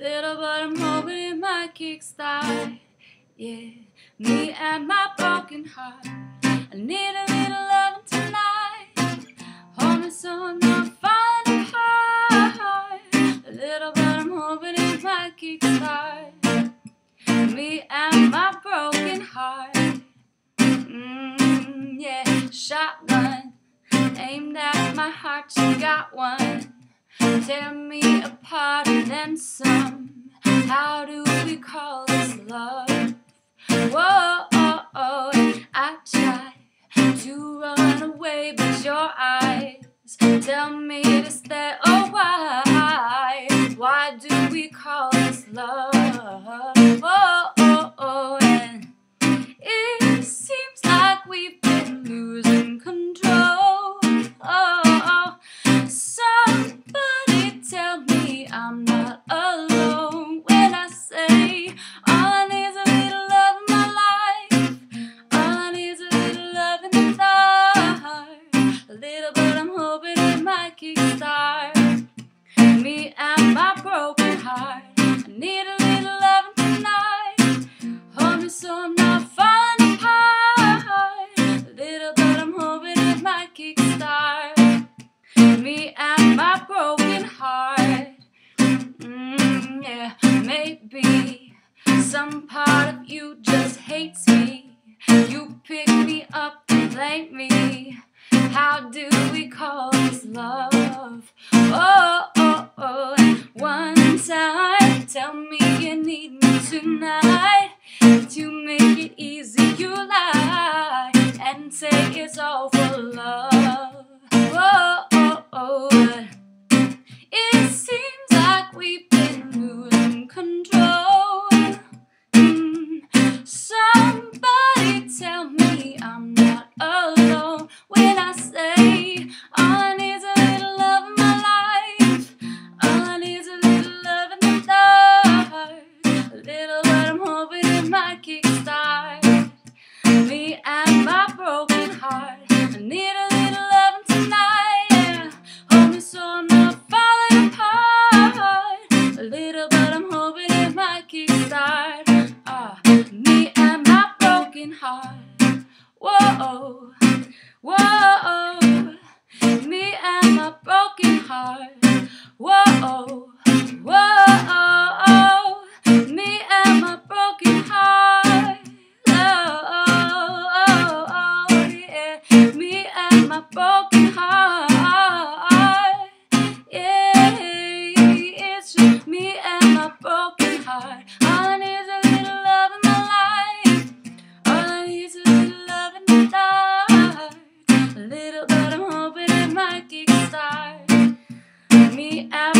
I'm hoping it might kickstart. Yeah, me and my broken heart. I need a little loving tonight. Hold me so I'm not falling apart. A little, but I'm hoping it might kickstart. Me and my broken heart. Mm, yeah, shotgun aimed at my heart. You got one. Tear me apart and then some. How do we call this love? Whoa, oh, oh. I try to run away, but your eyes tell me to stay. Oh, why? Hoping it might kickstart me and my broken heart. I need a little loving tonight. Hold me so I'm not falling apart. A little, but I'm hoping it might kickstart me and my broken heart. Mm, yeah, maybe some part of you just hates me. You pick me up blame me. How do we call this love? Oh, oh, oh. one time, tell me you need me tonight. To make it easy, you lie and say it's all for love. whoa, whoa, me and my broken heart, whoa. me out.